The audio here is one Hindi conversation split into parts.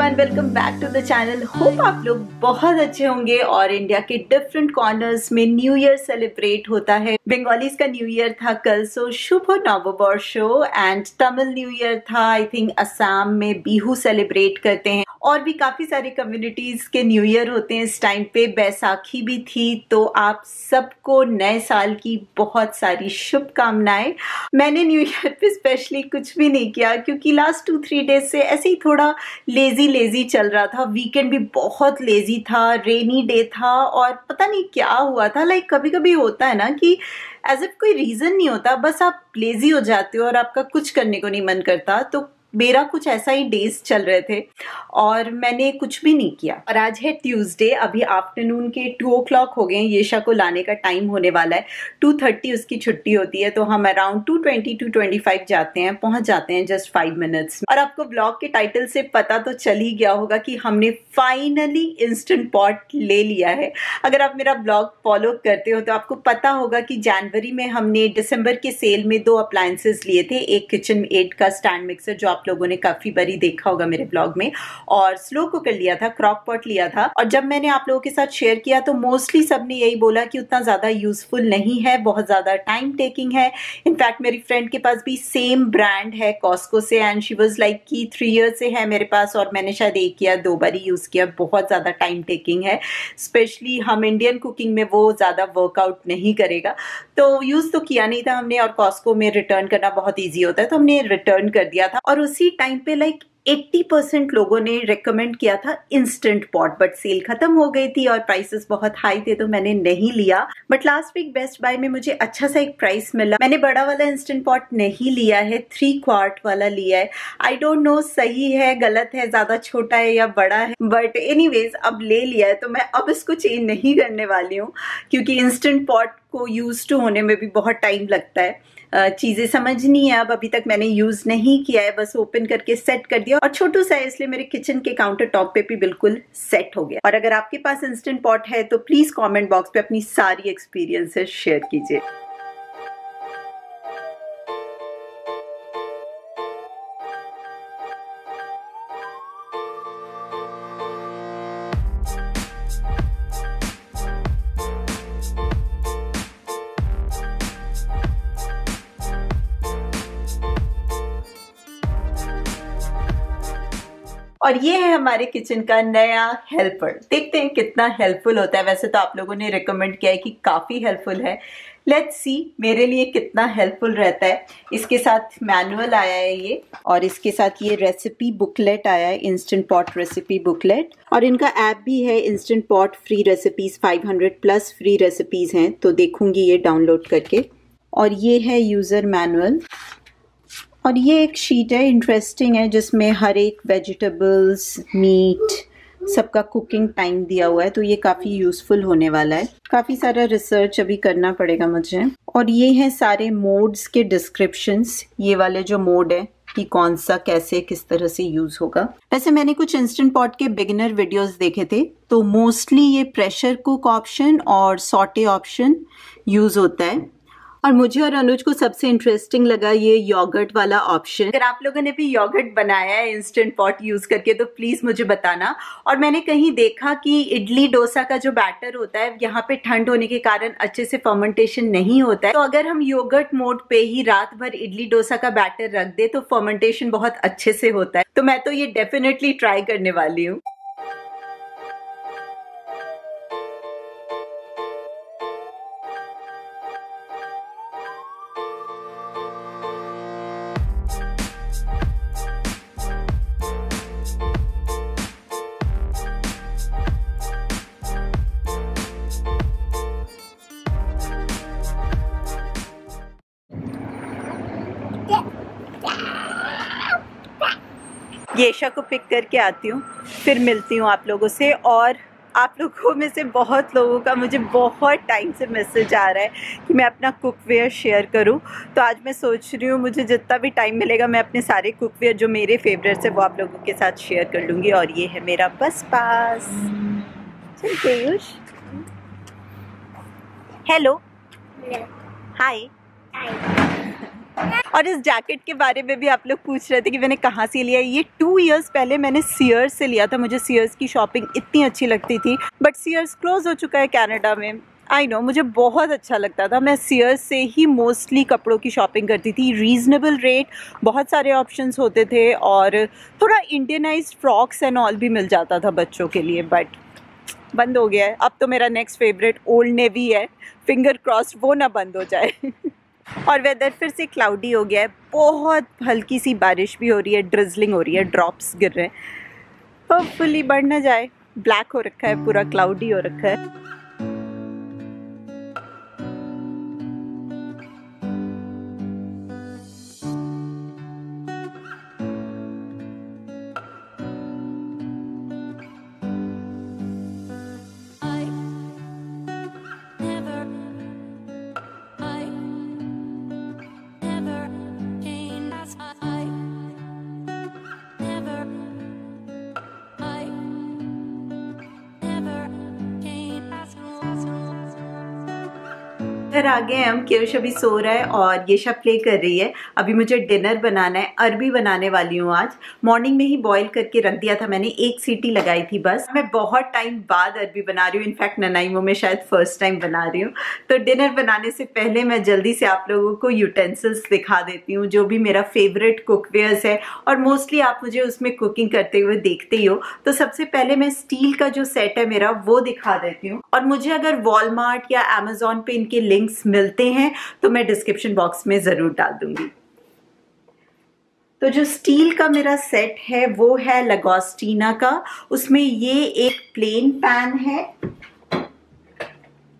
Everyone welcome back to the channel hope आप लोग बहुत अच्छे होंगे और इंडिया के डिफरेंट कॉर्नर्स में न्यू ईयर सेलिब्रेट होता है। बंगालीज का न्यू ईयर था कल सो शुभ नववर्ष एंड तमिल न्यू ईयर था। आई थिंक असम में बिहू सेलिब्रेट करते हैं। और भी काफ़ी सारे कम्युनिटीज के न्यू ईयर होते हैं। इस टाइम पे बैसाखी भी थी तो आप सबको नए साल की बहुत सारी शुभकामनाएँ। मैंने न्यू ईयर पे स्पेशली कुछ भी नहीं किया, क्योंकि लास्ट टू थ्री डेज़ से ऐसे ही थोड़ा लेजी लेजी चल रहा था। वीकेंड भी बहुत लेजी था रेनी डे था और पता नहीं क्या हुआ था। लाइक कभी कभी होता है ना कि एज इफ़ कोई रीजन नहीं होता, बस आप लेजी हो जाते हो और आपका कुछ करने को नहीं मन करता तो मेरा कुछ ऐसा ही डेज़ चल रहे थे और मैंने कुछ भी नहीं किया। और आज है ट्यूसडे अभी आफ्टरनून के टू ओ क्लॉक हो गए येशा को लाने का टाइम होने वाला है। टू थर्टी उसकी छुट्टी होती है तो हम around two twenty two twenty five जाते हैं, पहुँच जाते हैं जस्ट फाइव मिनट्स और आपको ब्लॉग के टाइटल से पता तो चल ही गया होगा कि हमने फाइनली इंस्टेंट पॉट ले लिया है। अगर आप मेरा ब्लॉग फॉलो करते हो तो आपको पता होगा कि जनवरी में हमने दिसंबर के सेल में दो अप्लायंसेस लिए थे, एक किचन एड का स्टैंड मिक्सर जो आप लोगों ने काफ़ी बारी देखा होगा मेरे ब्लॉग में। और स्लो कुकर लिया था, क्रॉक पॉट लिया था। और जब मैंने आप लोगों के साथ शेयर किया तो मोस्टली सबने यही बोला कि उतना ज़्यादा यूजफुल नहीं है, बहुत ज़्यादा टाइम टेकिंग है। इनफैक्ट मेरी फ्रेंड के पास भी सेम ब्रांड है कॉस्को से एंड शी वॉज़ लाइक की थ्री ईयर से है मेरे पास, और मैंने शायद एक या दो बार यूज़ किया, बहुत ज़्यादा टाइम टेकिंग है। स्पेशली हम इंडियन कुकिंग में वो ज़्यादा वर्कआउट नहीं करेगा। तो यूज़ तो किया नहीं था हमने, और कॉस्को में रिटर्न करना बहुत ईजी होता है तो हमने रिटर्न कर दिया था। और टाइम पे लाइक 80 परसेंट लोगों ने रेकमेंड किया था इंस्टेंट पॉट बट सेल खत्म हो गई थी और प्राइसेस बहुत हाई थे तो मैंने नहीं लिया। But last week Best Buy में मुझे अच्छा सा एक प्राइस मिला। मैंने बड़ा वाला इंस्टेंट पॉट नहीं लिया है थ्री क्वार्ट वाला लिया है। आई डोंट नो सही है, गलत है, ज़्यादा छोटा है या बड़ा है बट एनी अब ले लिया है तो मैं अब इसको चेंज नहीं करने वाली हूँ, क्योंकि इंस्टेंट पॉट को यूज़ टू होने में भी बहुत टाइम लगता है। चीज़ें समझनी है, अब अभी तक मैंने यूज़ नहीं किया है, बस ओपन करके सेट कर दिया और छोटू सा है, इसलिए मेरे किचन के काउंटर टॉप पे भी बिल्कुल सेट हो गया। और अगर आपके पास इंस्टेंट पॉट है तो प्लीज़ कॉमेंट बॉक्स पे अपनी सारी एक्सपीरियंसेस शेयर कीजिए। और ये है हमारे किचन का नया हेल्पर देखते हैं कितना हेल्पफुल होता है. वैसे तो आप लोगों ने रिकमेंड किया है कि काफ़ी हेल्पफुल है. लेट्स सी मेरे लिए कितना हेल्पफुल रहता है. इसके साथ मैनुअल आया है ये और इसके साथ ये रेसिपी बुकलेट आया है. इंस्टेंट पॉट रेसिपी बुकलेट और इनका ऐप भी है. Instant Pot free recipes 500 plus free recipes हैं. तो देखूँगी ये डाउनलोड करके. और ये है यूज़र मैनुअल और ये एक शीट है इंटरेस्टिंग है, जिसमें हर एक वेजिटेबल्स मीट सबका कुकिंग टाइम दिया हुआ है तो ये काफ़ी यूज़फुल होने वाला है। काफ़ी सारा रिसर्च अभी करना पड़ेगा मुझे। और ये हैं सारे मोड्स के डिस्क्रिप्शंस ये वाले जो मोड है कि कौन सा कैसे, किस तरह से यूज़ होगा। वैसे मैंने कुछ इंस्टेंट पॉट के बिगिनर वीडियोस देखे थे तो मोस्टली ये प्रेशर कुक ऑप्शन और सॉटे ऑप्शन यूज़ होता है। और मुझे और अनुज को सबसे इंटरेस्टिंग लगा ये योगर्ट वाला ऑप्शन अगर आप लोगों ने भी योगर्ट बनाया है इंस्टेंट पॉट यूज़ करके तो प्लीज़ मुझे बताना। और मैंने कहीं देखा कि इडली डोसा का जो बैटर होता है, यहाँ पे ठंड होने के कारण अच्छे से फर्मेंटेशन नहीं होता है। तो अगर हम योगर्ट मोड पे ही रात भर इडली डोसा का बैटर रख दे तो फर्मेंटेशन बहुत अच्छे से होता है। तो मैं तो ये डेफिनेटली ट्राई करने वाली हूँ। येशा को पिक करके आती हूँ फिर मिलती हूँ आप लोगों से और आप लोगों में से बहुत लोगों का मुझे बहुत टाइम से मैसेज आ रहा है कि मैं अपना कुकवेयर शेयर करूँ। तो आज मैं सोच रही हूँ मुझे जितना भी टाइम मिलेगा मैं अपने सारे कुकवेयर जो मेरे फेवरेट्स है वो आप लोगों के साथ शेयर कर लूँगी और ये है मेरा बस पास। चल पीयूष हेलो हाय और इस जैकेट के बारे में भी आप लोग पूछ रहे थे कि मैंने कहाँ से लिया ये टू इयर्स पहले मैंने सीयर्स से लिया था। मुझे सीयर्स की शॉपिंग इतनी अच्छी लगती थी। बट सीयर्स क्लोज हो चुका है कैनेडा में। आई नो मुझे बहुत अच्छा लगता था। मैं सीयर्स से ही मोस्टली कपड़ों की शॉपिंग करती थी। रीज़नेबल रेट बहुत सारे ऑप्शंस होते थे और थोड़ा इंडियनाइज फ्रॉक्स एंड ऑल भी मिल जाता था बच्चों के लिए। बट बंद हो गया है। अब तो मेरा नेक्स्ट फेवरेट ओल्ड नेवी है। फिंगर क्रॉस वो ना बंद हो जाए। और वेदर फिर से क्लाउडी हो गया है। बहुत हल्की सी बारिश भी हो रही है ड्रिजलिंग हो रही है ड्रॉप्स गिर रहे हैं। होपफुली बढ़ ना जाए। ब्लैक हो रखा है, पूरा क्लाउडी हो रखा है। घर आ गए हम केश अभी सो रहा है और ये शब प्ले कर रही है। अभी मुझे डिनर बनाना है, अरबी बनाने वाली हूँ आज। मॉर्निंग में ही बॉईल करके रख दिया था मैंने, एक सीटी लगाई थी बस। मैं बहुत टाइम बाद अरबी बना रही हूँ इनफैक्ट ननाइमो में शायद फ़र्स्ट टाइम बना रही हूँ। तो डिनर बनाने से पहले मैं जल्दी से आप लोगों को यूटेंसिल्स दिखा देती हूँ, जो भी मेरा फेवरेट कुकवेयर्स है। और मोस्टली आप मुझे उसमें कुकिंग करते हुए देखते ही हो। तो सबसे पहले मैं स्टील का जो सेट है मेरा, वो दिखा देती हूँ। और मुझे अगर वॉलमार्ट या एमेजोन पे इनके लिंक लिंक्स मिलते हैं तो मैं डिस्क्रिप्शन बॉक्स में ज़रूर डाल दूँगी। तो जो स्टील का मेरा सेट है, वो है लगोस्टीना का। उसमें ये एक प्लेन पैन है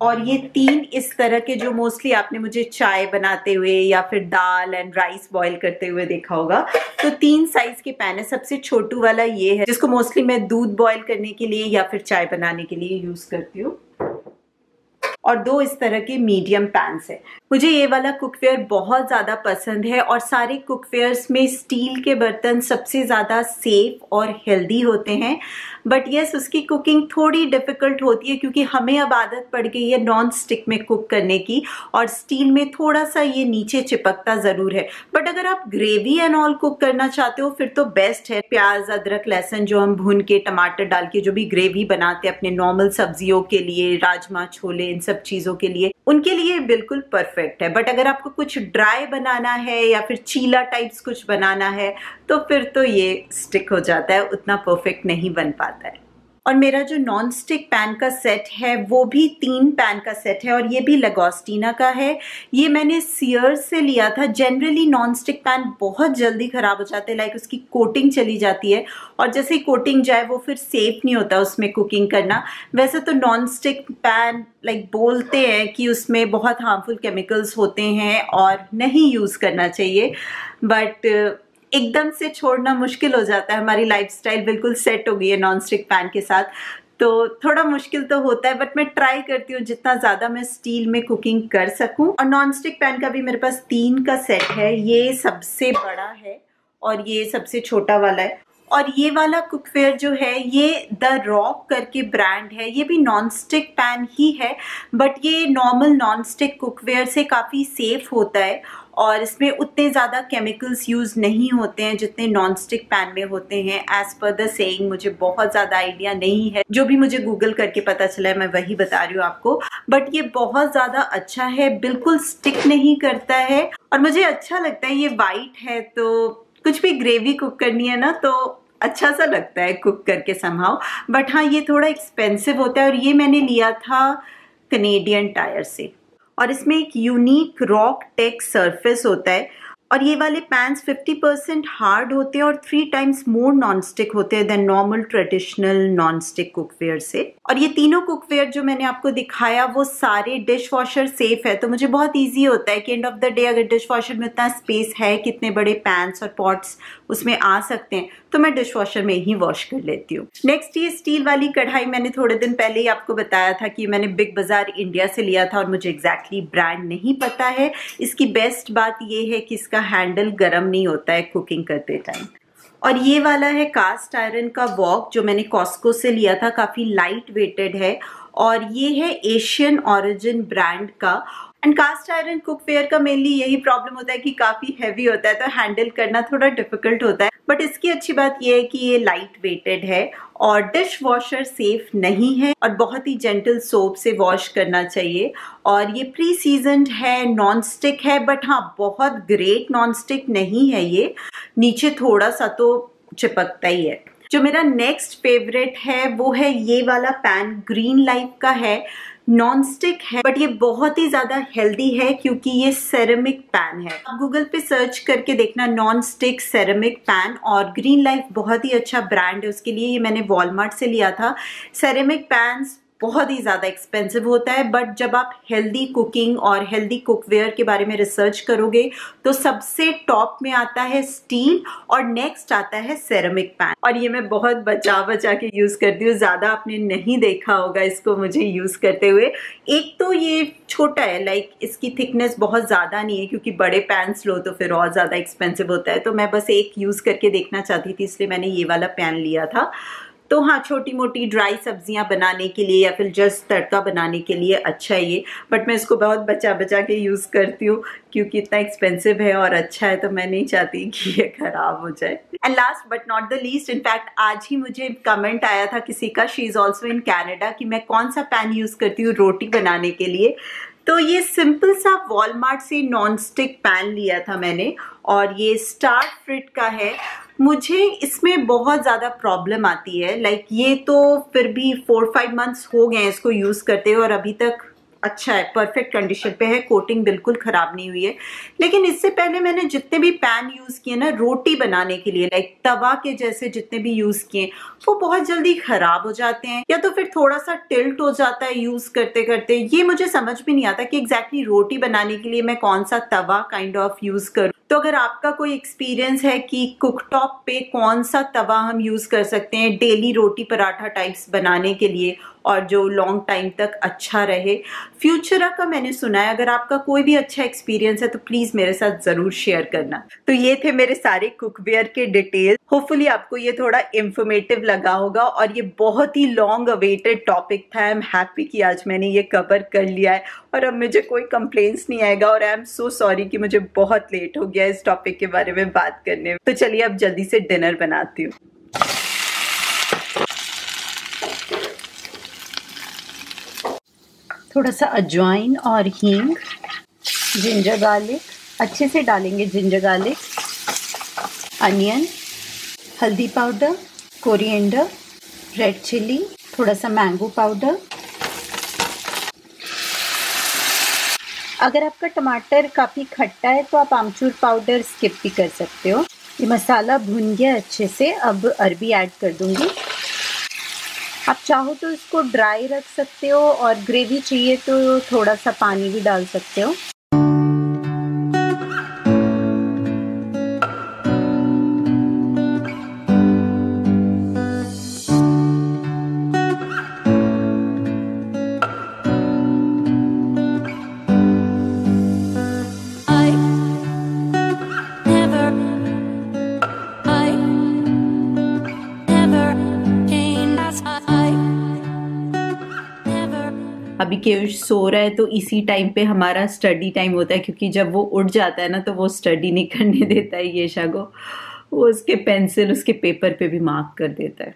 और ये तीन इस तरह के जो मोस्टली आपने मुझे चाय बनाते हुए या फिर दाल एंड राइस बॉईल करते हुए देखा होगा तो तीन साइज़ के पैन है। सबसे छोटू वाला ये है, जिसको मोस्टली मैं दूध बॉईल करने के लिए या फिर चाय बनाने के लिए यूज़ करती हूँ। और दो इस तरह के मीडियम पैंस है। मुझे ये वाला कुकवेयर बहुत ज़्यादा पसंद है और सारे कुकवेयर्स में स्टील के बर्तन सबसे ज़्यादा सेफ़ और हेल्दी होते हैं। बट यस उसकी कुकिंग थोड़ी डिफ़िकल्ट होती है क्योंकि हमें अब आदत पड़ गई है नॉन स्टिक में कुक करने की और स्टील में थोड़ा सा ये नीचे चिपकता ज़रूर है। बट अगर आप ग्रेवी एंड ऑल कुक करना चाहते हो, फिर तो बेस्ट है। प्याज, अदरक, लहसुन जो हम भून के, टमाटर डाल के जो भी ग्रेवी बनाते हैं अपने नॉर्मल सब्जियों के लिए, राजमा, छोले, इन सब चीज़ों के लिए, उनके लिए बिल्कुल परफेक्ट है। बट अगर आपको कुछ ड्राई बनाना है या फिर चीला टाइप्स कुछ बनाना है तो फिर तो ये स्टिक हो जाता है, उतना परफेक्ट नहीं बन पाता है। और मेरा जो नॉन स्टिक पैन का सेट है, वो भी तीन पैन का सेट है और ये भी लगोस्टीना का है। ये मैंने सियर से लिया था। जनरली नॉन स्टिक पैन बहुत जल्दी ख़राब हो जाते हैं लाइक उसकी कोटिंग चली जाती है और जैसे ही कोटिंग जाए, वो फिर सेफ़ नहीं होता उसमें कुकिंग करना। वैसे तो नॉन स्टिक पैन लाइक बोलते हैं कि उसमें बहुत हार्मफुल केमिकल्स होते हैं और नहीं यूज़ करना चाहिए। बट एकदम से छोड़ना मुश्किल हो जाता है। हमारी लाइफस्टाइल बिल्कुल सेट हो गई है नॉन स्टिक पैन के साथ। तो थोड़ा मुश्किल तो होता है बट मैं ट्राई करती हूँ जितना ज़्यादा मैं स्टील में कुकिंग कर सकूँ। और नॉन स्टिक पैन का भी मेरे पास तीन का सेट है। ये सबसे बड़ा है और ये सबसे छोटा वाला है। और ये वाला कुकवेयर जो है, ये द रॉक करके ब्रांड है। ये भी नॉन स्टिक पैन ही है बट ये नॉर्मल नॉन स्टिक कुकवेयर से काफ़ी सेफ़ होता है। और इसमें उतने ज़्यादा केमिकल्स यूज़ नहीं होते हैं जितने नॉन स्टिक पैन में होते हैं। एज पर द सेइंग मुझे बहुत ज़्यादा आइडिया नहीं है। जो भी मुझे गूगल करके पता चला है, मैं वही बता रही हूँ आपको। बट ये बहुत ज़्यादा अच्छा है, बिल्कुल स्टिक नहीं करता है। और मुझे अच्छा लगता है, ये वाइट है तो कुछ भी ग्रेवी कुक करनी है ना तो अच्छा सा लगता है कुक करके संभाव बट हाँ ये थोड़ा एक्सपेंसिव होता है और ये मैंने लिया था कनेडियन टायर से। और इसमें एक यूनिक रॉक टेक सरफेस होता है। और ये वाले पैंस 50 परसेंट हार्ड होते हैं और three times more non stick होते हैं than normal traditional non stick cookware से। और ये तीनों कुकवेयर जो मैंने आपको दिखाया, वो सारे डिश वॉशर सेफ़ है। तो मुझे बहुत ईजी होता है कि एंड ऑफ़ द डे अगर डिश वॉशर में उतना स्पेस है, कितने बड़े पैंस और पॉट्स उसमें आ सकते हैं तो मैं डिश वॉशर में ही वॉश कर लेती हूँ। नेक्स्ट ये स्टील वाली कढ़ाई मैंने थोड़े दिन पहले ही आपको बताया था कि मैंने बिग बाज़ार इंडिया से लिया था और मुझे एग्जैक्टली exactly ब्रांड नहीं पता है। इसकी बेस्ट बात ये है कि इसका हैंडल गर्म नहीं होता है कुकिंग करते टाइम और ये वाला है कास्ट आयरन का वॉक जो मैंने कॉस्को से लिया था, काफ़ी लाइट वेटेड है। और ये है एशियन ओरिजिन ब्रांड का। एंड कास्ट आयरन कुकवेयर का मेनली यही प्रॉब्लम होता है कि काफ़ी हैवी होता है तो हैंडल करना थोड़ा डिफ़िकल्ट होता है। बट इसकी अच्छी बात यह है कि ये लाइट वेटेड है और डिश वॉशर सेफ़ नहीं है और बहुत ही जेंटल सोप से वॉश करना चाहिए। और ये प्री सीज़न है नॉन स्टिक है बट हाँ बहुत ग्रेट नॉन स्टिक नहीं है ये। नीचे थोड़ा सा तो चिपकता ही है। जो मेरा नेक्स्ट फेवरेट है, वो है ये वाला पैन ग्रीन लाइफ का है। नॉन स्टिक है बट ये बहुत ही ज़्यादा हेल्दी है क्योंकि ये सेरेमिक पैन है। आप गूगल पे सर्च करके देखना नॉन स्टिक सेरेमिक पैन और ग्रीन लाइफ बहुत ही अच्छा ब्रांड है उसके लिए। ये मैंने वॉलमार्ट से लिया था। सेरेमिक पैन बहुत ही ज़्यादा एक्सपेंसिव होता है बट जब आप हेल्दी कुकिंग और हेल्दी कुकवेयर के बारे में रिसर्च करोगे तो सबसे टॉप में आता है स्टील और नेक्स्ट आता है सेरेमिक पैन और ये मैं बहुत बचा बचा के यूज़ करती हूँ, ज़्यादा आपने नहीं देखा होगा इसको मुझे यूज़ करते हुए। एक तो ये छोटा है लाइक इसकी थिकनेस बहुत ज़्यादा नहीं है, क्योंकि बड़े पैंस लो तो फिर और ज़्यादा एक्सपेंसिव होता है। तो मैं बस एक यूज़ करके देखना चाहती थी, इसलिए मैंने ये वाला पैन लिया था। तो हाँ छोटी मोटी ड्राई सब्ज़ियाँ बनाने के लिए या फिर जस्ट तड़का बनाने के लिए अच्छा है ये। बट मैं इसको बहुत बचा बचा के यूज़ करती हूँ, क्योंकि इतना एक्सपेंसिव है और अच्छा है तो मैं नहीं चाहती कि ये खराब हो जाए। And last but not the least in fact आज ही मुझे कमेंट आया था किसी का she is also in Canada कि मैं कौन सा पैन यूज़ करती हूँ रोटी बनाने के लिए। तो ये सिंपल सा वॉलमार्ट से नॉन स्टिक पैन लिया था मैंने, और ये स्टार फ्रिट का है। मुझे इसमें बहुत ज़्यादा प्रॉब्लम आती है। लाइक like, ये तो फिर भी फोर फाइव मंथ्स हो गए हैं इसको यूज़ करते हुए और अभी तक अच्छा है परफेक्ट कंडीशन पे है कोटिंग बिल्कुल खराब नहीं हुई है। लेकिन इससे पहले मैंने जितने भी पैन यूज़ किए ना, रोटी बनाने के लिए लाइक तवा के जैसे जितने भी यूज़ किए, वो बहुत जल्दी खराब हो जाते हैं। या तो फिर थोड़ा सा टिल्ट हो जाता है यूज़ करते करते ये मुझे समझ भी नहीं आता कि एग्जैक्टली exactly रोटी बनाने के लिए मैं कौन सा तवा काइंड ऑफ़ यूज़ करूँ। तो अगर आपका कोई एक्सपीरियंस है कि कुकटॉप पे कौन सा तवा हम यूज़ कर सकते हैं डेली रोटी पराठा टाइप्स बनाने के लिए और जो लॉन्ग टाइम तक अच्छा रहे। फ्यूचरा का मैंने सुना है, अगर आपका कोई भी अच्छा एक्सपीरियंस है तो प्लीज़ मेरे साथ ज़रूर शेयर करना। तो ये थे मेरे सारे कुकवेयर के डिटेल होपफुली आपको ये थोड़ा इंफॉर्मेटिव लगा होगा और ये बहुत ही लॉन्ग अवेटेड टॉपिक था। आई एम हैप्पी कि आज मैंने ये कवर कर लिया है और अब मुझे कोई कंप्लेन्स नहीं आएगा और आई एम सो सॉरी कि मुझे बहुत लेट हो गया इस टॉपिक के बारे में बात करने में। तो चलिए अब जल्दी से डिनर बनाती हूँ। थोड़ा सा अजवाइन और हींग जिंजर गार्लिक अच्छे से डालेंगे जिंजर गार्लिक अनियन हल्दी पाउडर कोरिएंडर रेड चिली थोड़ा सा मैंगो पाउडर अगर आपका टमाटर काफ़ी खट्टा है तो आप आमचूर पाउडर स्किप भी कर सकते हो। ये मसाला भून गया अच्छे से, अब अरबी ऐड कर दूँगी। आप चाहो तो इसको ड्राई रख सकते हो और ग्रेवी चाहिए तो थोड़ा सा पानी भी डाल सकते हो। अभी केवश सो रहा है तो इसी टाइम पे हमारा स्टडी टाइम होता है, क्योंकि जब वो उठ जाता है ना तो वो स्टडी नहीं करने देता है येशा को वो उसके पेंसिल उसके पेपर पे भी मार्क कर देता है।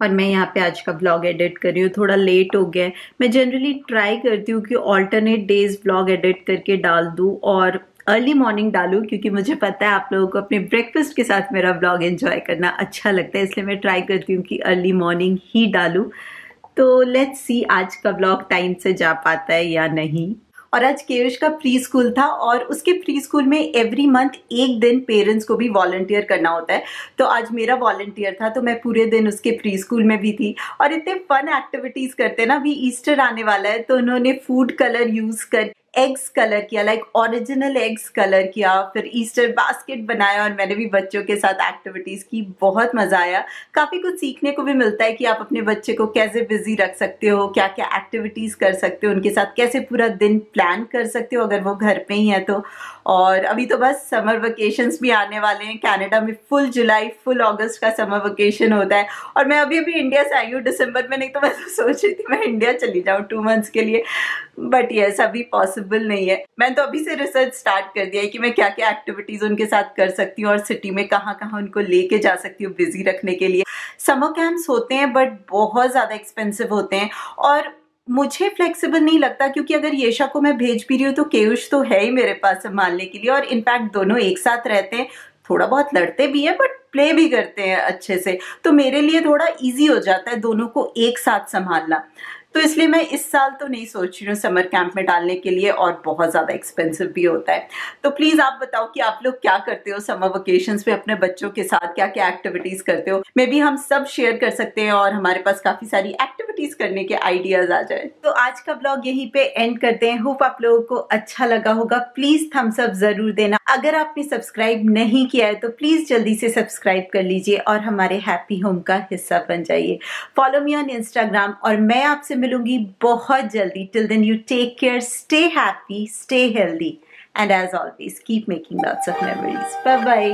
और मैं यहाँ पे आज का ब्लॉग एडिट कर रही हूँ, थोड़ा लेट हो गया है। मैं जनरली ट्राई करती हूँ कि ऑल्टरनेट डेज़ ब्लॉग एडिट करके डाल दूँ और अर्ली मॉर्निंग डालूँ, क्योंकि मुझे पता है आप लोगों को अपने ब्रेकफास्ट के साथ मेरा ब्लॉग एंजॉय करना अच्छा लगता है, इसलिए मैं ट्राई करती हूँ कि अर्ली मॉर्निंग ही डालूँ। तो लेट्स सी आज का ब्लॉग टाइम से जा पाता है या नहीं। और आज केयुष का प्री स्कूल था और उसके प्री स्कूल में एवरी मंथ एक दिन पेरेंट्स को भी वॉल्टियर करना होता है। तो आज मेरा वॉल्टियर था तो मैं पूरे दिन उसके प्री स्कूल में भी थी। और इतने फन एक्टिविटीज़ करते ना, अभी ईस्टर आने वाला है तो उन्होंने फ़ूड कलर यूज़ कर एग्स कलर किया लाइक ओरिजिनल एग्स कलर किया, फिर ईस्टर बास्केट बनाया और मैंने भी बच्चों के साथ एक्टिविटीज़ की, बहुत मज़ा आया। काफ़ी कुछ सीखने को भी मिलता है कि आप अपने बच्चे को कैसे बिज़ी रख सकते हो क्या क्या एक्टिविटीज़ कर सकते हो, उनके साथ कैसे पूरा दिन प्लान कर सकते हो अगर वो घर पे ही है तो। और अभी तो बस समर वेकेशंस भी आने वाले हैं। कनाडा में फुल जुलाई फुल अगस्त का समर वेकेशन होता है। और मैं अभी अभी इंडिया से आई हूँ दिसंबर में, नहीं तो मैं तो सोच रही थी मैं इंडिया चली जाऊँ टू मंथ्स के लिए। बट यस अभी पॉसिबल नहीं है। मैंने तो अभी से रिसर्च स्टार्ट कर दिया है कि मैं क्या क्या एक्टिविटीज़ उनके साथ कर सकती हूँ और सिटी में कहाँ कहाँ उनको लेके जा सकती हूँ बिज़ी रखने के लिए। समर कैंप्स होते हैं बट बहुत ज़्यादा एक्सपेंसिव होते हैं। और मुझे फ्लेक्सिबल नहीं लगता क्योंकि अगर येशा को मैं भेज भी रही हूँ तो केयुष तो है ही मेरे पास संभालने के लिए। और इनफैक्ट दोनों एक साथ रहते हैं। थोड़ा बहुत लड़ते भी हैं बट प्ले भी करते हैं अच्छे से। तो मेरे लिए थोड़ा इजी हो जाता है दोनों को एक साथ संभालना। तो इसलिए मैं इस साल तो नहीं सोच रही हूँ समर कैंप में डालने के लिए और बहुत ज़्यादा एक्सपेंसिव भी होता है। तो प्लीज़ आप बताओ कि आप लोग क्या करते हो समर वेकेशन में अपने बच्चों के साथ क्या क्या एक्टिविटीज़ करते हो? मे भी हम सब शेयर कर सकते हैं और हमारे पास काफ़ी सारी एक्टिविटीज़ करने के आइडियाज़ आ जाए। तो आज का ब्लॉग यहीं पे एंड करते हैं। होप आप लोगों को अच्छा लगा होगा। प्लीज़ थम्स अप ज़रूर देना। अगर आपने सब्सक्राइब नहीं किया है तो प्लीज़ जल्दी से सब्सक्राइब कर लीजिए और हमारे हैप्पी होम का हिस्सा बन जाइए। फॉलो मी ऑन इंस्टाग्राम और मैं आपसे मिलूँगी बहुत जल्दी। Till then you take care stay happy stay healthy and as always keep making lots of memories bye bye